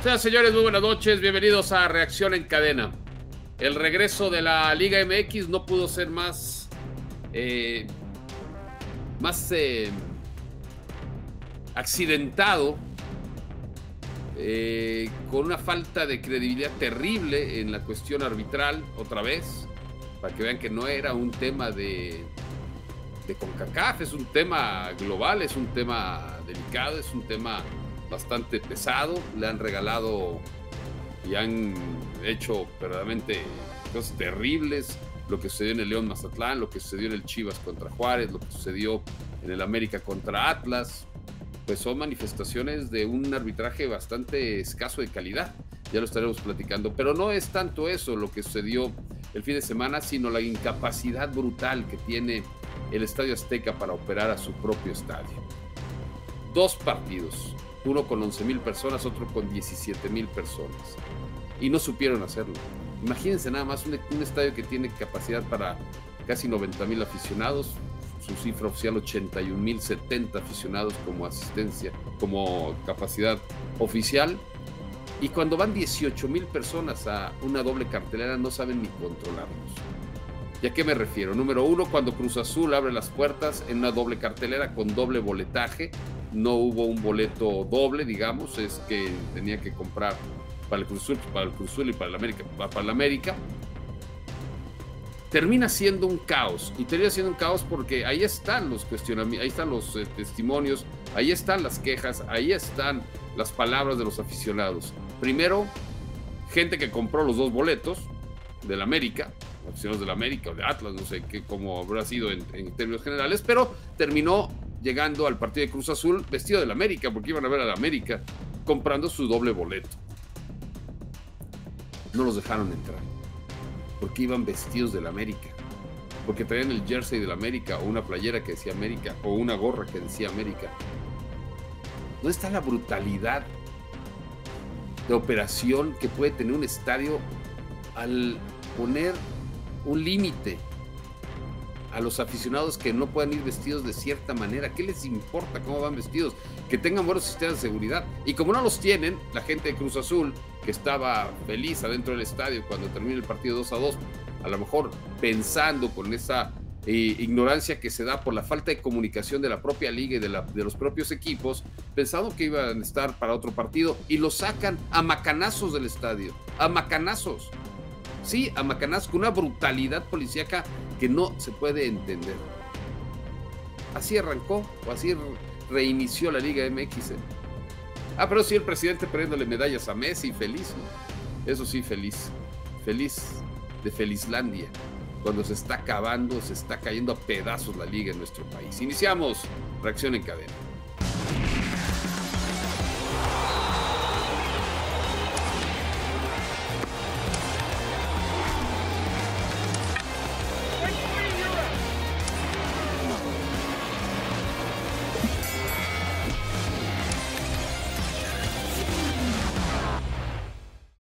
Señoras señores, muy buenas noches. Bienvenidos a Reacción en Cadena. El regreso de la Liga MX no pudo ser más. Eh, más eh, accidentado. eh, con una falta de credibilidad terrible en la cuestión arbitral, otra vez. Para que vean que no era un tema de, de CONCACAF, es un tema global, es un tema delicado, es un tema bastante pesado. Le han regalado y han hecho verdaderamente cosas terribles. Lo que sucedió en el León Mazatlán, lo que sucedió en el Chivas contra Juárez, lo que sucedió en el América contra Atlas, pues son manifestaciones de un arbitraje bastante escaso de calidad. Ya lo estaremos platicando. Pero no es tanto eso lo que sucedió el fin de semana, sino la incapacidad brutal que tiene el Estadio Azteca para operar a su propio estadio. Dos partidos, uno con 11 mil personas, otro con 17 mil personas. Y no supieron hacerlo. Imagínense nada más un, estadio que tiene capacidad para casi 90 mil aficionados, su cifra oficial 81 mil 70 aficionados como asistencia, como capacidad oficial. Y cuando van 18 mil personas a una doble cartelera no saben ni controlarlos. ¿Y a qué me refiero? Número uno, cuando Cruz Azul abre las puertas en una doble cartelera con doble boletaje, no hubo un boleto doble, digamos, es que tenía que comprar para el Cruz Azul, para el Cruz Azul y para el América, para el América. Termina siendo un caos y termina siendo un caos porque ahí están los cuestionamientos, ahí están los eh, testimonios, ahí están las quejas, ahí están las palabras de los aficionados. Primero, gente que compró los dos boletos del América, aficionados del América o de Atlas, no sé qué, cómo habrá sido en, en términos generales, pero terminó llegando al partido de Cruz Azul vestido del América, porque iban a ver al América, comprando su doble boleto. No los dejaron entrar, porque iban vestidos del América, porque traían el jersey del América, o una playera que decía América, o una gorra que decía América. ¿Dónde está la brutalidad de operación que puede tener un estadio al poner un límite a los aficionados que no puedan ir vestidos de cierta manera. ¿Qué les importa cómo van vestidos? Que tengan buenos sistemas de seguridad. Y como no los tienen, la gente de Cruz Azul, que estaba feliz adentro del estadio cuando termina el partido 2 a 2, a lo mejor pensando con esa eh, ignorancia que se da por la falta de comunicación de la propia liga y de, de los propios equipos, pensando que iban a estar para otro partido y lo sacan a macanazos del estadio, a macanazos. Sí, a macanazos, con una brutalidad policíaca que no se puede entender. Así arrancó, o así reinició la Liga MX. ¿eh? Ah, pero sí, el presidente poniéndole medallas a Messi, feliz. ¿no? Eso sí, feliz. Feliz de Felizlandia. Cuando se está acabando, se está cayendo a pedazos la liga en nuestro país. Iniciamos reacción en cadena.